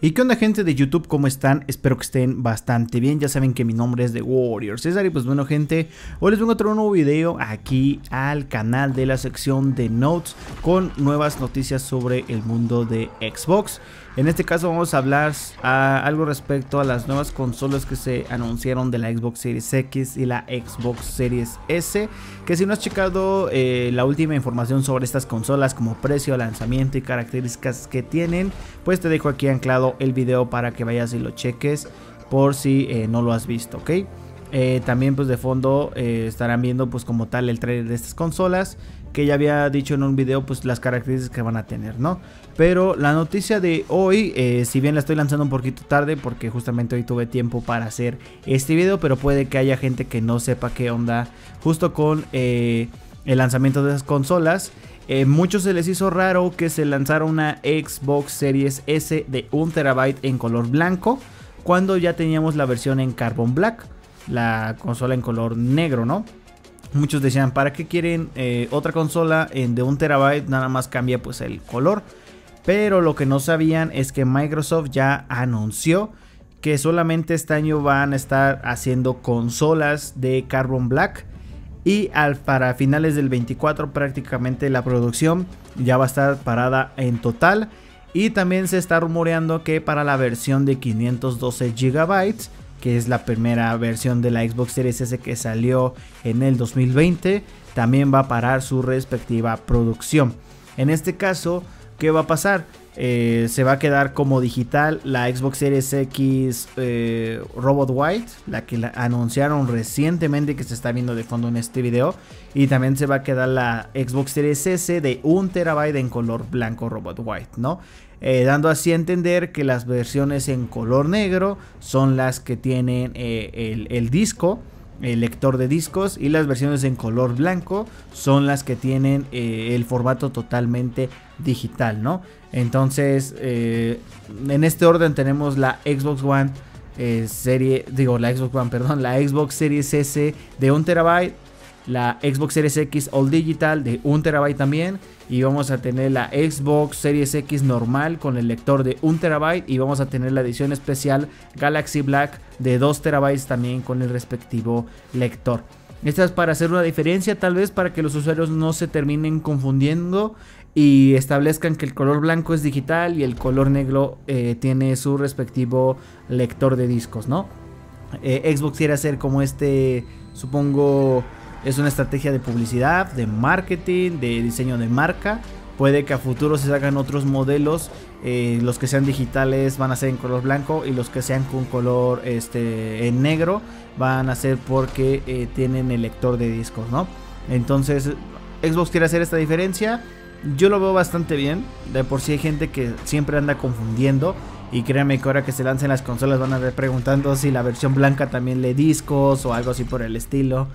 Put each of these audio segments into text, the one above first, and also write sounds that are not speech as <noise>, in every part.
¿Y qué onda gente de YouTube? ¿Cómo están? Espero que estén bastante bien. Ya saben que mi nombre es The Warrior César y pues bueno gente, hoy les vengo a traer un nuevo video aquí al canal de la sección de Notes con nuevas noticias sobre el mundo de Xbox. En este caso vamos a hablar algo respecto a las nuevas consolas que se anunciaron de la Xbox Series X y la Xbox Series S. Que si no has checado eh, la última información sobre estas consolas como precio, lanzamiento y características que tienen, pues te dejo aquí anclado el video para que vayas y lo cheques por si eh, no lo has visto, ¿ok? Eh, también pues de fondo estarán viendo pues como tal el trailer de estas consolas que ya había dicho en un video pues las características que van a tener, ¿no? Pero la noticia de hoy, eh, si bien la estoy lanzando un poquito tarde porque justamente hoy tuve tiempo para hacer este video, pero puede que haya gente que no sepa qué onda justo con eh, el lanzamiento de esas consolas. Eh, muchos se les hizo raro que se lanzara una Xbox Series S de 1 terabyte en color blanco cuando ya teníamos la versión en Carbon Black, la consola en color negro, ¿no? Muchos decían, ¿para qué quieren eh, otra consola en de un terabyte? Nada más cambia pues el color. Pero lo que no sabían es que Microsoft ya anunció que solamente este año van a estar haciendo consolas de Carbon Black. Y al, para finales del 24 prácticamente la producción ya va a estar parada en total. Y también se está rumoreando que para la versión de 512 GB que es la primera versión de la Xbox Series S que salió en el 2020, también va a parar su respectiva producción. En este caso, ¿qué va a pasar? Eh, se va a quedar como digital la Xbox Series X eh, Robot White, la que anunciaron recientemente que se está viendo de fondo en este video. Y también se va a quedar la Xbox Series S de 1 terabyte en color blanco Robot White, ¿no? Eh, dando así a entender que las versiones en color negro son las que tienen el disco el lector de discos y las versiones en color blanco son las que tienen el formato totalmente digital, ¿no? Entonces, eh, en este orden tenemos la Xbox One eh, serie, digo la Xbox One, <laughs> perdón, la Xbox Series S de 1 terabyte, la Xbox Series X All Digital de 1 terabyte también y vamos a tener la Xbox Series X normal con el lector de 1 terabyte y vamos a tener la edición especial Galaxy Black de 2 terabytes también con el respectivo lector. Esta es para hacer una diferencia, tal vez para que los usuarios no se terminen confundiendo y establezcan que el color blanco es digital y el color negro eh, tiene su respectivo lector de discos, ¿no? Eh, Xbox quiere hacer como este, supongo, es una estrategia de publicidad, de marketing, de diseño de marca. Puede que a futuro se hagan otros modelos. Eh, los que sean digitales van a ser en color blanco y los que sean con color este, en negro van a ser porque tienen el lector de discos, ¿no? Entonces Xbox quiere hacer esta diferencia. Yo lo veo bastante bien. De por sí hay gente que siempre anda confundiendo. Y créanme que ahora que se lancen las consolas van a ver preguntando si la versión blanca también lee discos o algo así por el estilo.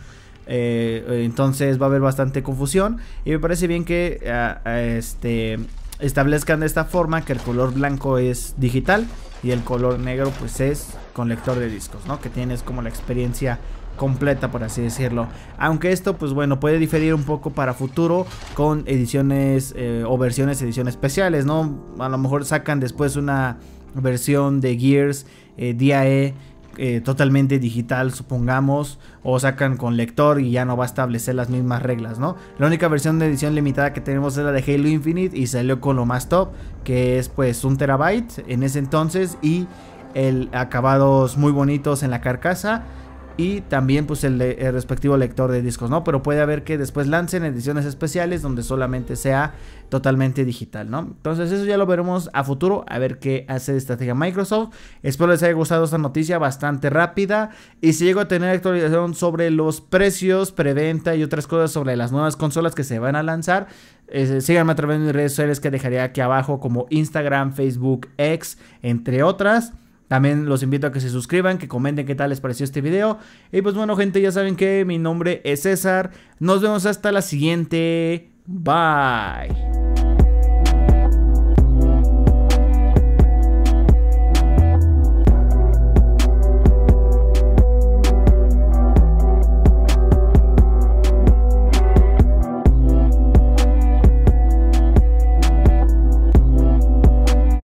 Eh, entonces va a haber bastante confusión. Y me parece bien que este, establezcan de esta forma que el color blanco es digital y el color negro pues es con lector de discos, ¿no? Que tienes como la experiencia completa, por así decirlo. Aunque esto, pues bueno, puede diferir un poco para futuro con ediciones eh, o versiones, ediciones especiales, ¿no? A lo mejor sacan después una versión de Gears eh, eh, totalmente digital, supongamos, o sacan con lector y ya no va a establecer las mismas reglas, ¿no? La única versión de edición limitada que tenemos es la de Halo Infinite y salió con lo más top, que es pues un terabyte en ese entonces y el acabados muy bonitos en la carcasa y también pues el, respectivo lector de discos, ¿no? Pero puede haber que después lancen ediciones especiales donde solamente sea totalmente digital, ¿no? Entonces eso ya lo veremos a futuro, a ver qué hace de estrategia Microsoft. Espero les haya gustado esta noticia bastante rápida y si llego a tener actualización sobre los precios, preventa y otras cosas sobre las nuevas consolas que se van a lanzar, eh, síganme a través de mis redes sociales que dejaré aquí abajo como Instagram, Facebook, X, entre otras. También los invito a que se suscriban, que comenten qué tal les pareció este video. Y pues bueno, gente, ya saben que mi nombre es César. Nos vemos hasta la siguiente. Bye.